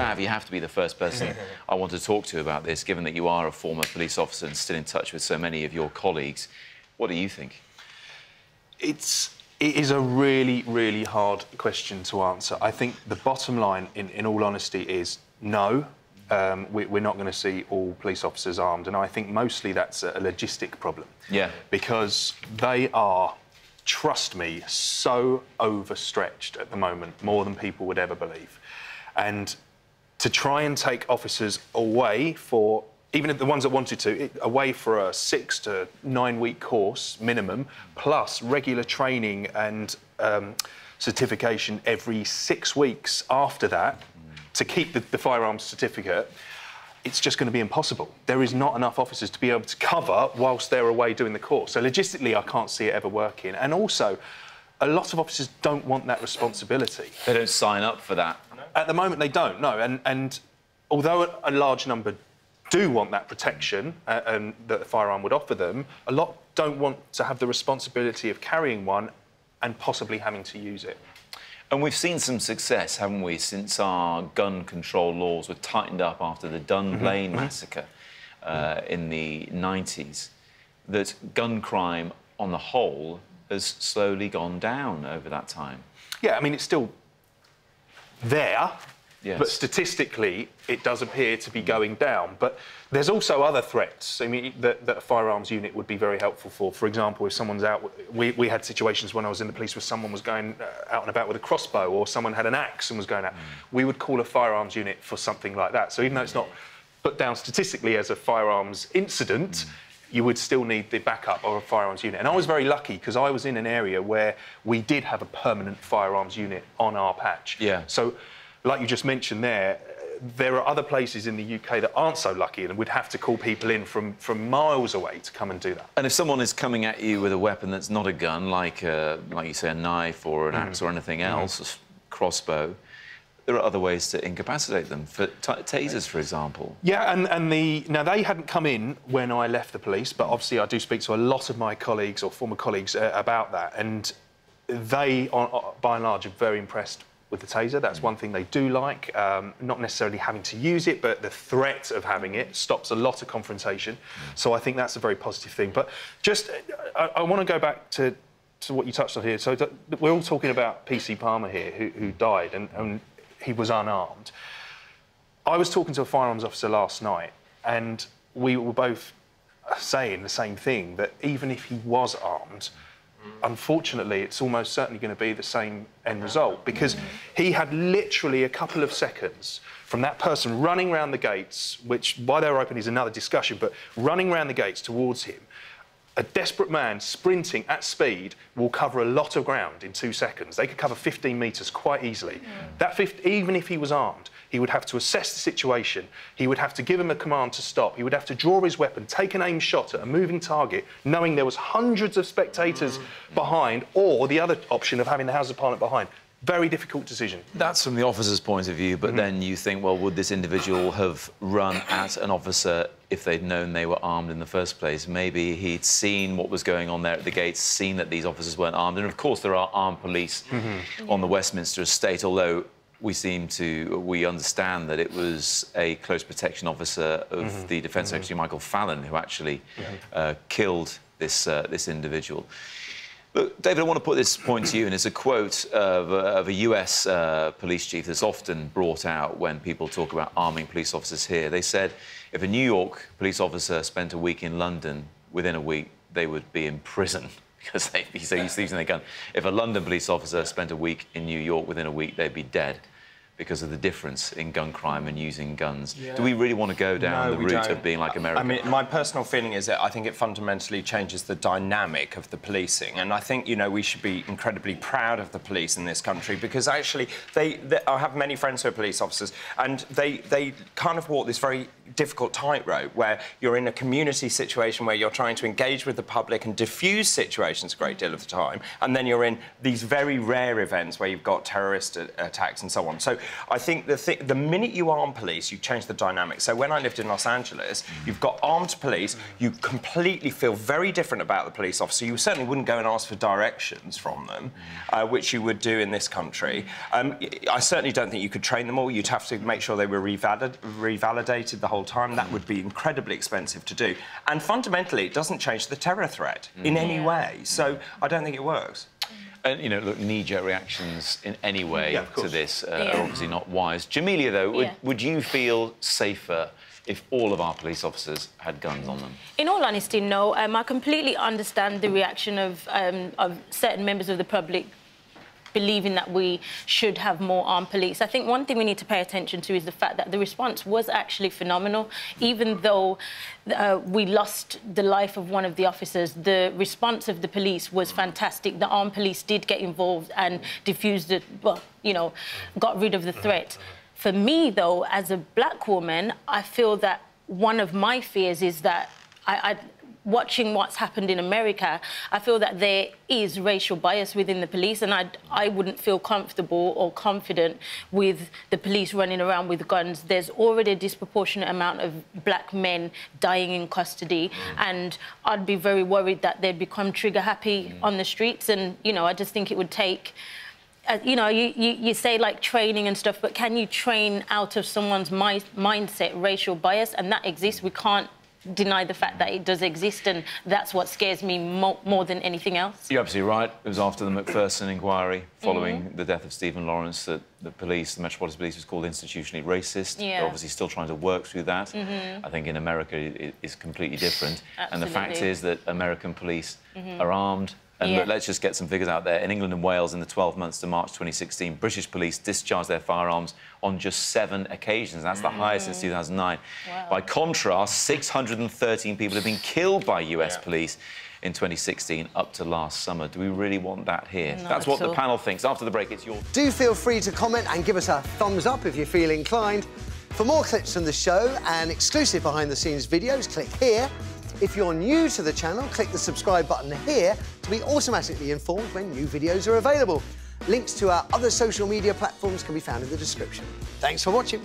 Rav, you have to be the first person I want to talk to about this, given that you are a former police officer and still in touch with so many of your colleagues. What do you think? It's it is a really, really hard question to answer. I think the bottom line, in, in all honesty, is no. Um, we, we're not going to see all police officers armed, and I think mostly that's a logistic problem. Yeah. Because they are, trust me, so overstretched at the moment, more than people would ever believe. And to try and take officers away for even the ones that wanted to, away for a six to nine week course minimum, plus regular training and um, certification every six weeks after that to keep the, the firearms certificate. It's just going to be impossible. There is not enough officers to be able to cover whilst they're away doing the course. So logistically, I can't see it ever working. And also, a lot of officers don't want that responsibility. They don't sign up for that. At the moment, they don't. No, and and although a large number do want that protection uh, and that a firearm would offer them, a lot don't want to have the responsibility of carrying one and possibly having to use it. And we've seen some success, haven't we, since our gun control laws were tightened up after the Dunblane mm-hmm. massacre uh, in the 90s, that gun crime on the whole has slowly gone down over that time. Yeah, I mean, it's still there, Yes. But statistically, it does appear to be going down. But there's also other threats I mean, that, that, a firearms unit would be very helpful for. For example, if someone's out, we, we had situations when I was in the police where someone was going uh, out and about with a crossbow or someone had an axe and was going out. Mm. We would call a firearms unit for something like that. So even though it's not put down statistically as a firearms incident, mm you would still need the backup of a firearms unit. And I was very lucky because I was in an area where we did have a permanent firearms unit on our patch. Yeah. So like you just mentioned there, there are other places in the UK that aren't so lucky and would have to call people in from, from miles away to come and do that. And if someone is coming at you with a weapon that's not a gun, like, a, like you say, a knife or an mm. axe or anything mm-hmm. else, mm. a crossbow, there are other ways to incapacitate them, for tasers, for example. Yeah, and, and the now they hadn't come in when I left the police, but obviously I do speak to a lot of my colleagues or former colleagues uh, about that, and they, are, by and large, are very impressed with the taser. That's one thing they do like. Um, not necessarily having to use it, but the threat of having it stops a lot of confrontation. So I think that's a very positive thing. But just, I, I want to go back to, to what you touched on here. So we're all talking about PC Palmer here, who, who died, and, and he was unarmed. I was talking to a firearms officer last night, and we were both saying the same thing that even if he was armed, unfortunately, it's almost certainly going to be the same end result because he had literally a couple of seconds from that person running around the gates, which why they were open is another discussion, but running around the gates towards him. A desperate man sprinting at speed will cover a lot of ground in two seconds. They could cover 15 metres quite easily. That 50, even if he was armed, he would have to assess the situation. He would have to give him a command to stop. He would have to draw his weapon, take an aim shot at a moving target, knowing there was hundreds of spectators behind, or the other option of having the House of Parliament behind. Very difficult decision. That's from the officer's point of view, but mm -hmm. then you think, well, would this individual have run at an officer if they'd known they were armed in the first place? Maybe he'd seen what was going on there at the gates, seen that these officers weren't armed. And of course, there are armed police mm -hmm. on the Westminster estate, although we seem to we understand that it was a close protection officer of mm -hmm. the Defence mm -hmm. Secretary Michael Fallon who actually uh, killed this uh, this individual. But David, I want to put this point to you, and it's a quote of a, of a US uh, police chief that's often brought out when people talk about arming police officers here. They said if a New York police officer spent a week in London, within a week they would be in prison because they, he's so used to using their gun. If a London police officer spent a week in New York, within a week they'd be dead because of the difference in gun crime and using guns. Yeah. Do we really want to go down no, the route don't. of being like America? I mean, my personal feeling is that I think it fundamentally changes the dynamic of the policing, and I think you know we should be incredibly proud of the police in this country because actually they, they I have many friends who are police officers, and they they kind of walk this very difficult tightrope where you're in a community situation where you're trying to engage with the public and diffuse situations a great deal of the time, and then you're in these very rare events where you've got terrorist attacks and so on. So I think the thi- the minute you arm police, you change the dynamic. So when I lived in Los Angeles, you've got armed police. You completely feel very different about the police officer. You certainly wouldn't go and ask for directions from them, uh, which you would do in this country. Um, I certainly don't think you could train them all. You'd have to make sure they were revalid- revalidated the whole time. That would be incredibly expensive to do. And fundamentally, it doesn't change the terror threat in any Yeah. way. So I don't think it works. And, you know, look, knee-jerk reactions in any way Yeah, to this uh, Yeah. are obviously not wise. Jamelia, though, would, Yeah. would you feel safer if all of our police officers had guns on them? In all honesty, no. Um, I completely understand the reaction of, um, of certain members of the public believing that we should have more armed police. I think one thing we need to pay attention to is the fact that the response was actually phenomenal. Even though uh, we lost the life of one of the officers, the response of the police was fantastic. The armed police did get involved and diffused it, well, you know, got rid of the threat. For me, though, as a black woman, I feel that one of my fears is that I, I watching what's happened in America, I feel that there is racial bias within the police, and I, I wouldn't feel comfortable or confident with the police running around with guns. There's already a disproportionate amount of black men dying in custody, and I'd be very worried that they'd become trigger happy on the streets. And, you know, I just think it would take uh, you know, you, you, you say like training and stuff, but can you train out of someone's mi- mindset racial bias? And that exists. We can't deny the fact that it does exist, and that's what scares me mo- more than anything else. You're absolutely right. It was after the Macpherson inquiry, following Mm-hmm. the death of Stephen Lawrence, that the police, the Metropolitan Police, was called institutionally racist. Yeah. They're obviously still trying to work through that. Mm -hmm. I think in America it is completely different. And the fact is that American police are armed. And Yeah. let's just get some figures out there. In England and Wales, in the 12 months to March 2016, British police discharged their firearms on just seven occasions. That's the highest since mm. 2009. By contrast, 613 people have been killed by US Yeah. police in 2016 up to last summer. Do we really want that here? Not That's at what the panel thinks. After the break, it's your Do feel free to comment and give us a thumbs up if you feel inclined. For more clips from the show and exclusive behind the scenes videos, click here. If you're new to the channel, click the subscribe button here to be automatically informed when new videos are available. Links to our other social media platforms can be found in the description. Thanks for watching.